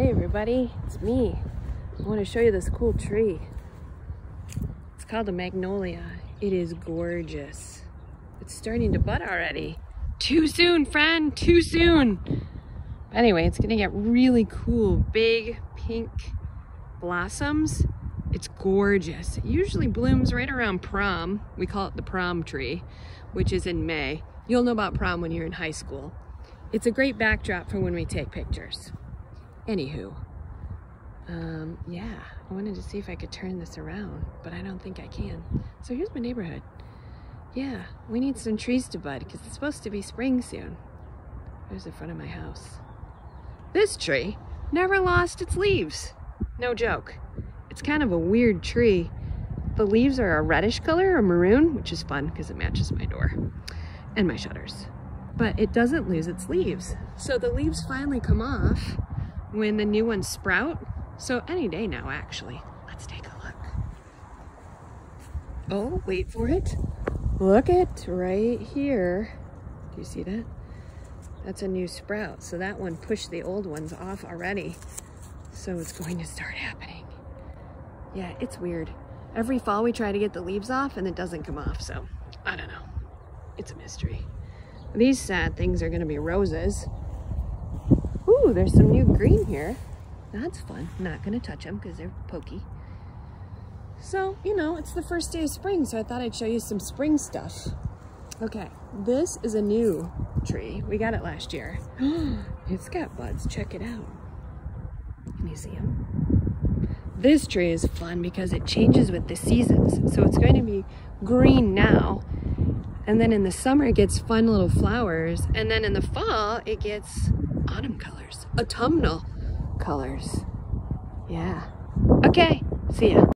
Hey everybody, it's me. I want to show you this cool tree. It's called a magnolia. It is gorgeous. It's starting to bud already. Too soon, friend, too soon. Anyway, it's gonna get really cool, big pink blossoms. It's gorgeous. It usually blooms right around prom. We call it the prom tree, which is in May. You'll know about prom when you're in high school. It's a great backdrop for when we take pictures. Anywho, um, yeah, I wanted to see if I could turn this around, but I don't think I can. So here's my neighborhood. Yeah, we need some trees to bud because it's supposed to be spring soon. There's the front of my house. This tree never lost its leaves. No joke. It's kind of a weird tree. The leaves are a reddish color or maroon, which is fun because it matches my door and my shutters but it doesn't lose its leaves. So the leaves finally come off when the new ones sprout. So any day now, actually. Let's take a look. Oh, wait for it. Look at right here. Do you see that? That's a new sprout. So that one pushed the old ones off already. So it's going to start happening. Yeah, it's weird. Every fall we try to get the leaves off and it doesn't come off. So I don't know. It's a mystery. These sad things are gonna be roses. Ooh, there's some new green here. That's fun. Not gonna touch them because they're pokey. So, you know, it's the first day of spring, so I thought I'd show you some spring stuff. Okay, this is a new tree. We got it last year. it's got buds, check it out. Can you see them? This tree is fun because it changes with the seasons. So it's going to be green now, and then in the summer, it gets fun little flowers. And then in the fall, it gets autumn colors, autumnal colors. Yeah. Okay, see ya.